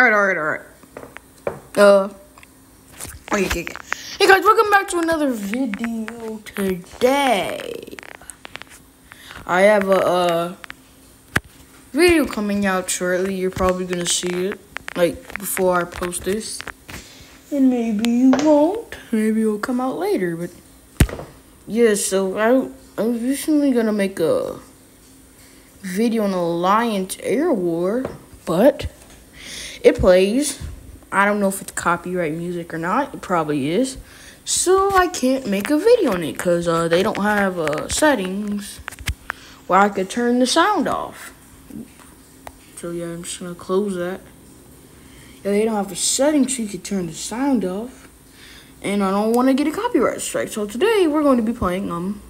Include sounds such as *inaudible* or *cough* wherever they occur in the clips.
Alright, alright, alright. Uh, okay, okay, okay. Hey guys, welcome back to another video today. I have a, uh, video coming out shortly. You're probably gonna see it, like, before I post this. And maybe you won't. Maybe it'll come out later, but... Yeah, so I, I was recently gonna make a video on Alliance Air War, but it plays. I don't know if it's copyright music or not. It probably is. So I can't make a video on it because uh, they don't have uh, settings where I could turn the sound off. So yeah, I'm just gonna close that. Yeah, they don't have a setting so you can turn the sound off. And I don't want to get a copyright strike. So today we're going to be playing um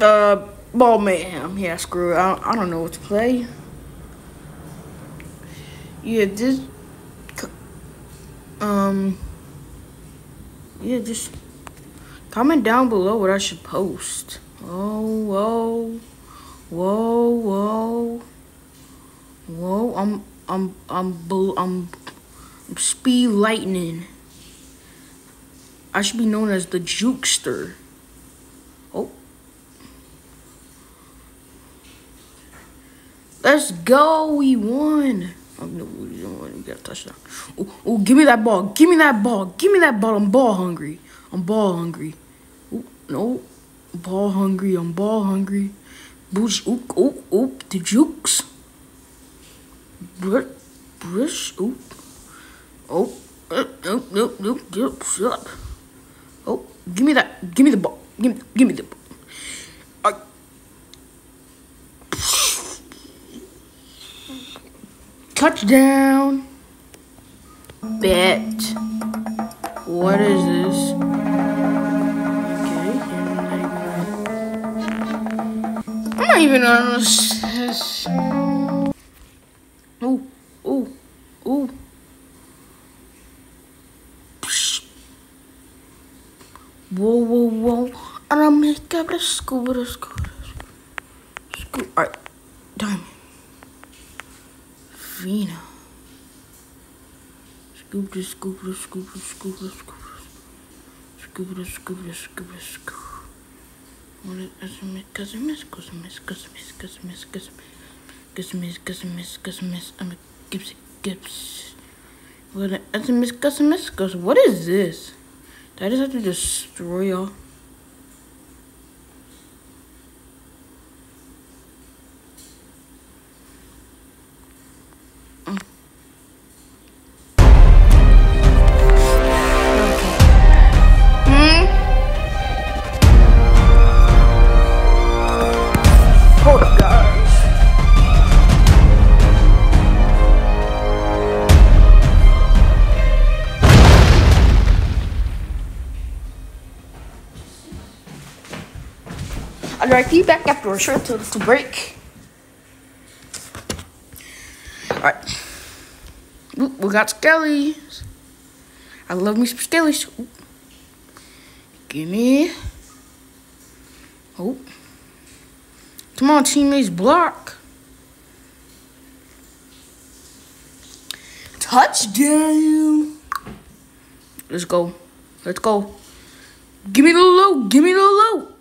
uh ball mayhem. Yeah, screw it. I I don't know what to play. Yeah, this um yeah, just comment down below what I should post. Oh, whoa. Whoa, whoa. Whoa, I'm I'm I'm I'm, I'm speed lightning. I should be known as the jukester. Oh. Let's go, we won. No, we don't want to get a touchdown. Oh, oh, give me that ball. Give me that ball. Give me that ball. I'm ball hungry. I'm ball hungry. Oh, no. Ball hungry. I'm ball hungry. Boosh. Oop, oop, oop. The jukes. Brush. Brush. Oop. Oh. Uh, oh, no, no, no, no, shut up. Oh, give me that. Give me the ball. Give give me the ball. Touchdown. Bet. What is this? Okay. I'm not even on this. Ooh, ooh, ooh. Whoa, whoa, whoa. And I'm gonna the scuba, the scuba. Alright, diamond. Vina. Scoop the scoop the scoop the scoop the scoop scoop the scoop the scoop the scoop. What is it? Cause I miss, cause I miss, cause I miss, cause I miss, cause I miss, cause I miss, cause I miss, I'm a gips, gips. Miss, cause I miss, cause what is this? Did I just have to destroy y'all? I'll be right back after a short little break. Alright. we got skellies. I love me some skellies. Ooh. Give me. Oh. Come on, teammates, block. Touchdown. Let's go. Let's go. Give me the loot. Give me the loot.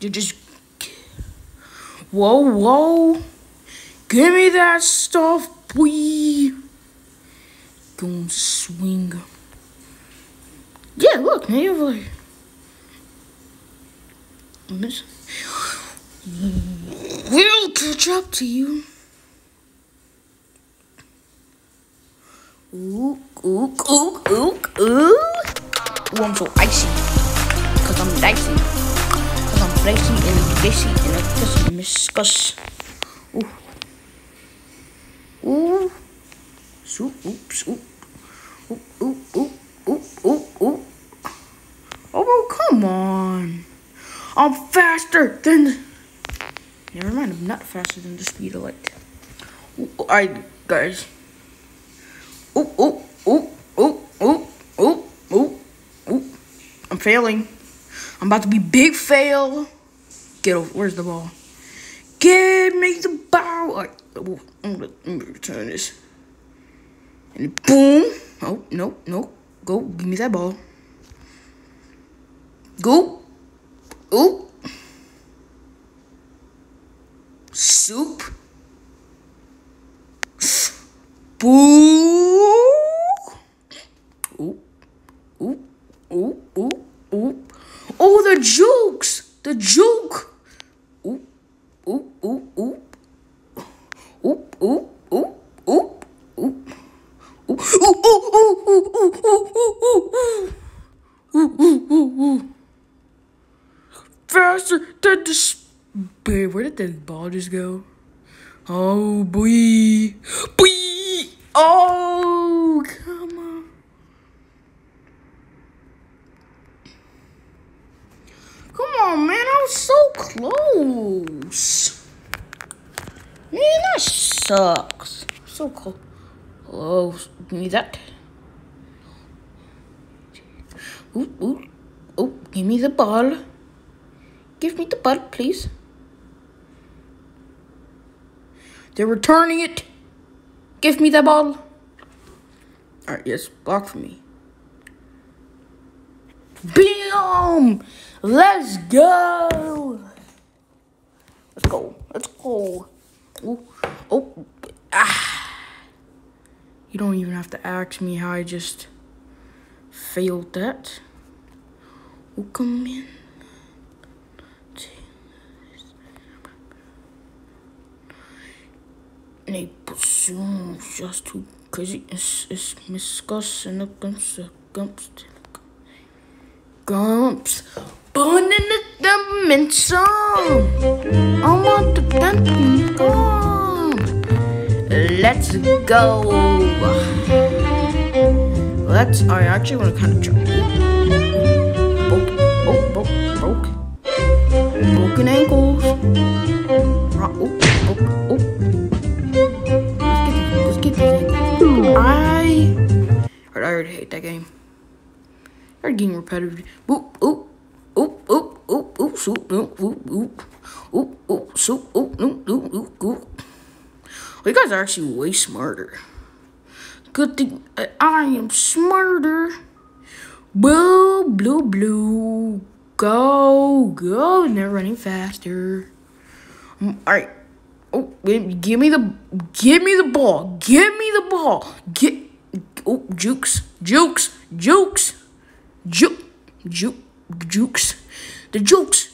You just. Whoa, whoa. Give me that stuff, boy. Gonna swing. Yeah, look, now you're like. We'll catch up to you. Ooh, ooh, ooh, ooh, ooh. Ooh, I'm so icy. Cause I'm dicey spicy and fishy and a kiss miscus. Ooh. Ooh. Soup, oop, soup. Oop, oop, oop, oop, oop, oop. Oh, come on. I'm faster than Never mind, I'm not faster than the speed of light. Alright, oh, guys. Oop, oop, oop, oop, oop, oop, oop, oop. I'm failing. I'm about to be big fail. Get over. Where's the ball? Give me the ball. Right, I'm gonna, return this. And boom. Oh, no, no. Go, give me that ball. Go. Oh. Soup. Boo. oop, oop. Oop, oop, oop, oop, oop. Oop, oop, oop, oop, oop, oop, oop, oop. Oop, oop, oop, oop. Faster than the speed. Where did the ball just go? Oh, boy. Boy. Sucks. So close. Oh, give me that. Ooh, ooh, oh, give me the ball. Give me the ball, please. They're returning it. Give me the ball. Alright, yes, block for me. Bam! Let's go! Let's go. Let's go. Ooh, oh, ah. You don't even have to ask me how I just failed that. Welcome in. And they presume just too crazy. It's, it's miscuss and the gumps, gumps. In. I want the dimension. Let's go. Let's. I actually want to kind of jump. Broke. Oh, broke. Broke. Broken ankles. Oh, oh, oh. Let's get these. Let's get these ankles. I. I already hate that game. They're getting repetitive. Oop, oop, oop, oop, oop, oop, oop, oop, oop, oop, oop, soup, oop, oop, oop, oop, oop. Well, you guys are actually way smarter. Good thing I am smarter. Blue, blue, blue. Go, go. And they're running faster. Um, all right. Oh, give me the, give me the ball. Give me the ball. Get, oh, jukes, jukes, jukes, juke, juke, jukes, the jukes,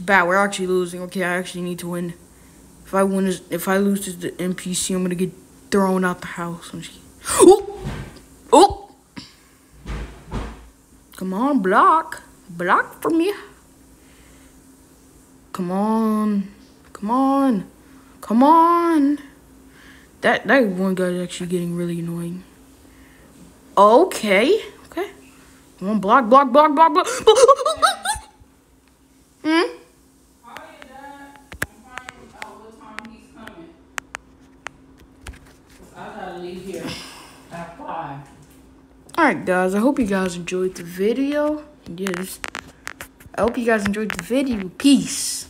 bad. We're actually losing. Okay, I actually need to win. If I win, if I lose to the NPC, I'm gonna get thrown out the house. Oh, oh! Come on, block. Block for me. Come on. Come on. Come on. That that one guy's actually getting really annoying. Okay. Okay. Come on, block, block, block, block, block. *laughs* hmm? Alright guys, I hope you guys enjoyed the video. Yes. I hope you guys enjoyed the video. Peace.